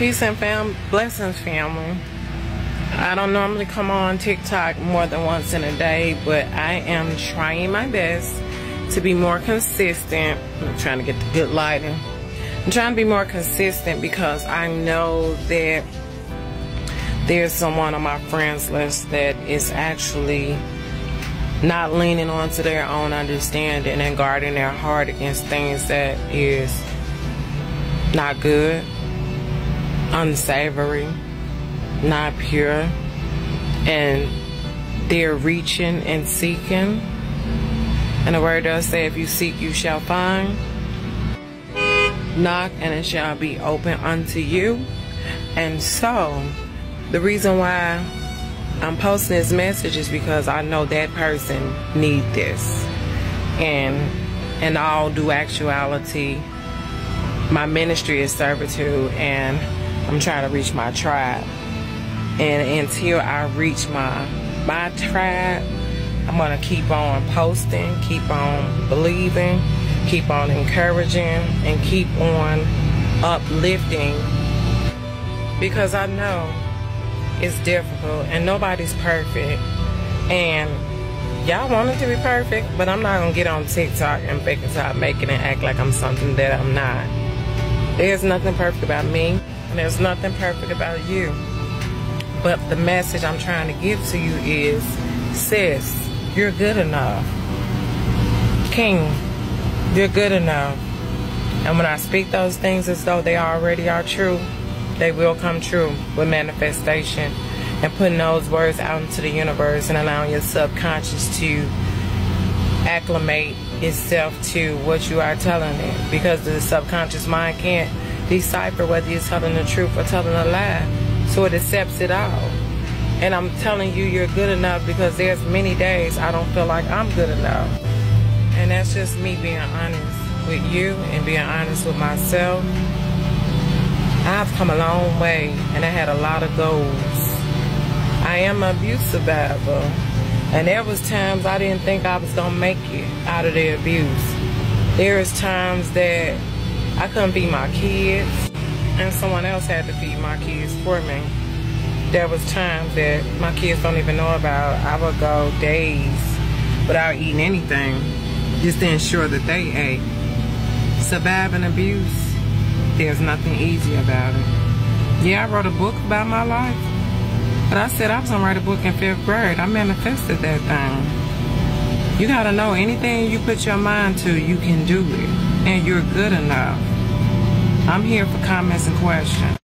Peace and fam, blessings, family. I don't normally come on TikTok more than once in a day, but I am trying my best to be more consistent. I'm trying to get the good lighting. I'm trying to be more consistent because I know that there's someone on my friends list that is actually not leaning onto their own understanding and guarding their heart against things that is not good unsavory, not pure, and they're reaching and seeking. And the word does say, if you seek, you shall find. Knock, and it shall be open unto you. And so, the reason why I'm posting this message is because I know that person need this. And in all due actuality, my ministry is servitude and I'm trying to reach my tribe. And until I reach my my tribe, I'm gonna keep on posting, keep on believing, keep on encouraging, and keep on uplifting because I know it's difficult and nobody's perfect. And y'all want it to be perfect, but I'm not gonna get on TikTok and fake it top making it act like I'm something that I'm not. There's nothing perfect about me. And there's nothing perfect about you. But the message I'm trying to give to you is, sis, you're good enough. King, you're good enough. And when I speak those things as though they already are true, they will come true with manifestation and putting those words out into the universe and allowing your subconscious to acclimate itself to what you are telling it because the subconscious mind can't decipher whether you're telling the truth or telling a lie. So it accepts it all. And I'm telling you you're good enough because there's many days I don't feel like I'm good enough. And that's just me being honest with you and being honest with myself. I've come a long way and I had a lot of goals. I am an abuse survivor. And there was times I didn't think I was gonna make it out of the abuse. There is times that I couldn't feed my kids, and someone else had to feed my kids for me. There was times that my kids don't even know about. I would go days without eating anything, just to ensure that they ate. Surviving abuse, there's nothing easy about it. Yeah, I wrote a book about my life, but I said I was gonna write a book in fifth grade. I manifested that thing. You gotta know anything you put your mind to, you can do it. And you're good enough. I'm here for comments and questions.